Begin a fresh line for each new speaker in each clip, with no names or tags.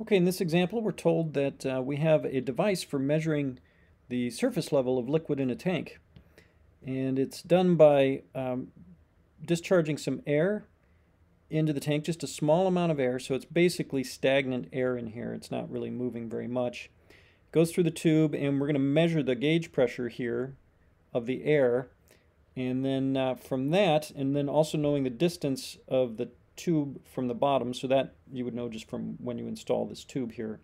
Okay, in this example, we're told that uh, we have a device for measuring the surface level of liquid in a tank. And it's done by um, discharging some air into the tank, just a small amount of air, so it's basically stagnant air in here. It's not really moving very much. It goes through the tube, and we're going to measure the gauge pressure here of the air. And then uh, from that, and then also knowing the distance of the tube from the bottom, so that you would know just from when you install this tube here.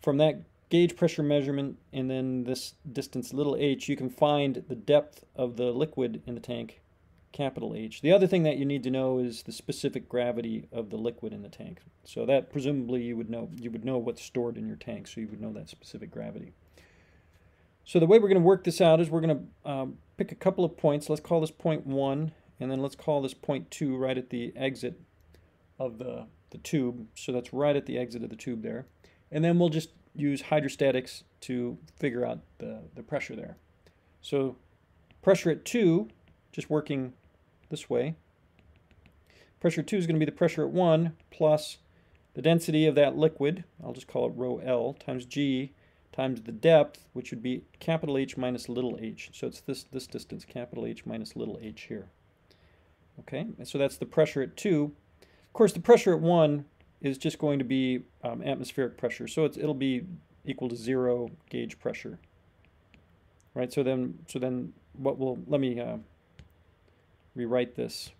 From that gauge pressure measurement and then this distance little h, you can find the depth of the liquid in the tank, capital H. The other thing that you need to know is the specific gravity of the liquid in the tank. So that presumably you would know you would know what's stored in your tank, so you would know that specific gravity. So the way we're going to work this out is we're going to um, pick a couple of points. Let's call this point 1 and then let's call this point 2 right at the exit of the, the tube. So that's right at the exit of the tube there. And then we'll just use hydrostatics to figure out the, the pressure there. So pressure at 2, just working this way, pressure 2 is going to be the pressure at 1 plus the density of that liquid, I'll just call it rho L, times G times the depth, which would be capital H minus little h. So it's this, this distance, capital H minus little h here. Okay, so that's the pressure at 2. Of course, the pressure at 1 is just going to be um, atmospheric pressure, so it'll be equal to 0 gauge pressure. Right, so then, so then what will, let me uh, rewrite this.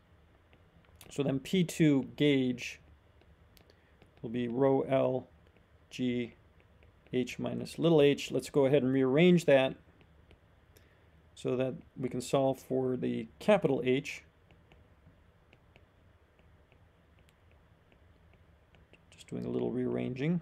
So then P2 gauge will be rho L G H minus little h. Let's go ahead and rearrange that so that we can solve for the capital H. doing a little rearranging.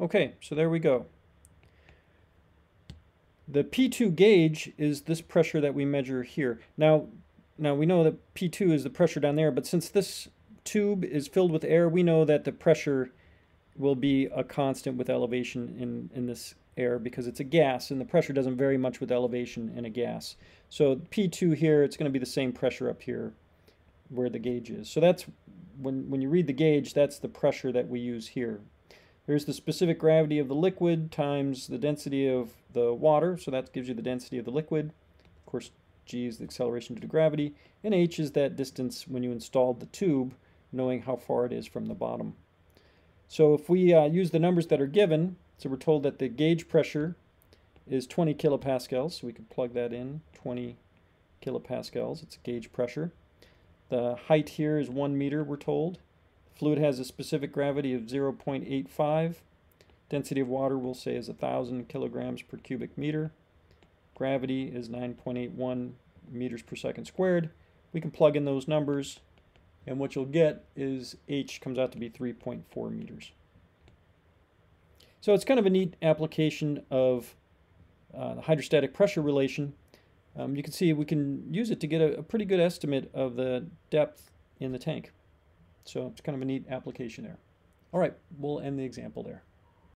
Okay, so there we go. The P2 gauge is this pressure that we measure here. Now, now we know that P2 is the pressure down there, but since this tube is filled with air, we know that the pressure will be a constant with elevation in, in this air because it's a gas and the pressure doesn't vary much with elevation in a gas. So P2 here, it's going to be the same pressure up here where the gauge is. So that's, when, when you read the gauge, that's the pressure that we use here. There's the specific gravity of the liquid times the density of the water, so that gives you the density of the liquid. Of course, g is the acceleration due to gravity, and h is that distance when you installed the tube, knowing how far it is from the bottom. So if we uh, use the numbers that are given, so we're told that the gauge pressure is 20 kilopascals, so we can plug that in, 20 kilopascals, it's a gauge pressure. The height here is 1 meter, we're told. The fluid has a specific gravity of 0.85. Density of water, we'll say, is 1,000 kilograms per cubic meter. Gravity is 9.81 meters per second squared. We can plug in those numbers and what you'll get is h comes out to be 3.4 meters. So it's kind of a neat application of uh, the hydrostatic pressure relation. Um, you can see we can use it to get a, a pretty good estimate of the depth in the tank. So it's kind of a neat application there. All right, we'll end the example there.